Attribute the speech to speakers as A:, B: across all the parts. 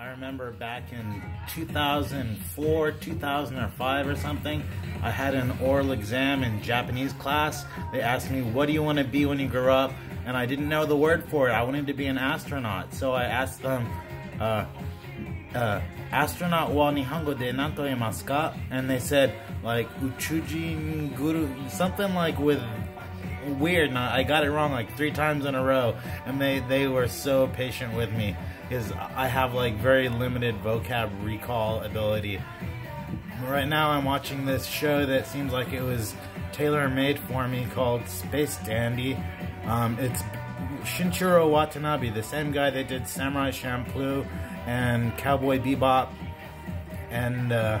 A: I remember back in 2004, 2005 or something, I had an oral exam in Japanese class. They asked me, what do you want to be when you grow up? And I didn't know the word for it. I wanted to be an astronaut. So I asked them, uh, uh, astronaut wa Nihongo de nanto imasu ka? And they said, like, uchujin guru, something like with weird. Now, I got it wrong like three times in a row, and they they were so patient with me because I have like very limited vocab recall ability. Right now, I'm watching this show that seems like it was tailor made for me called Space Dandy. Um, it's Shinichiro Watanabe, the same guy that did Samurai Champloo and Cowboy Bebop, and uh,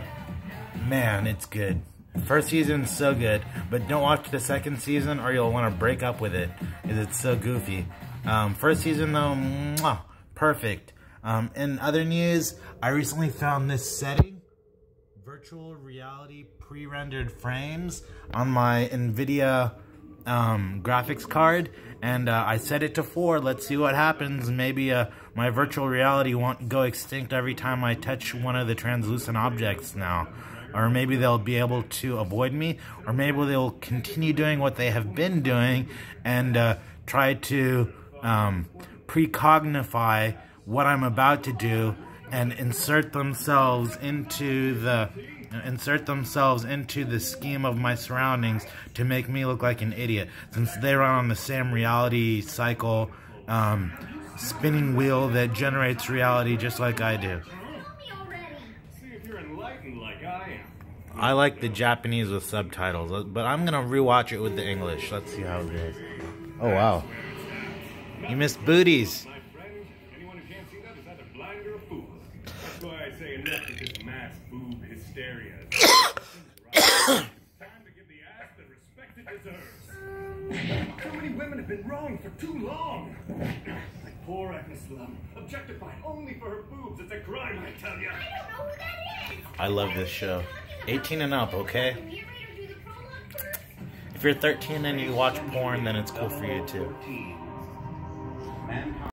A: man, it's good. First season's so good, but don't watch the second season or you'll want to break up with it because it's so goofy. Um, first season though, mwah, perfect. Um, in other news, I recently found this setting, virtual reality pre-rendered frames on my NVIDIA um, graphics card and uh, I set it to 4. Let's see what happens. Maybe uh, my virtual reality won't go extinct every time I touch one of the translucent objects now or maybe they'll be able to avoid me, or maybe they'll continue doing what they have been doing and uh, try to um, precognify what I'm about to do and insert themselves into the insert themselves into the scheme of my surroundings to make me look like an idiot since they run on the same reality cycle um, spinning wheel that generates reality just like I do. I like the Japanese with subtitles, but I'm gonna rewatch it with the English. Let's see how it goes. Oh wow. You missed booties.
B: So many women have been wrong for too long. Like poor Agnes Lum, objectified only for her boobs. It's a crime, I tell you.
C: I don't know who that is.
A: I love this show. 18 and up, okay? If you're 13 and you watch porn, then it's cool for you too.